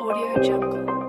Audio Jungle.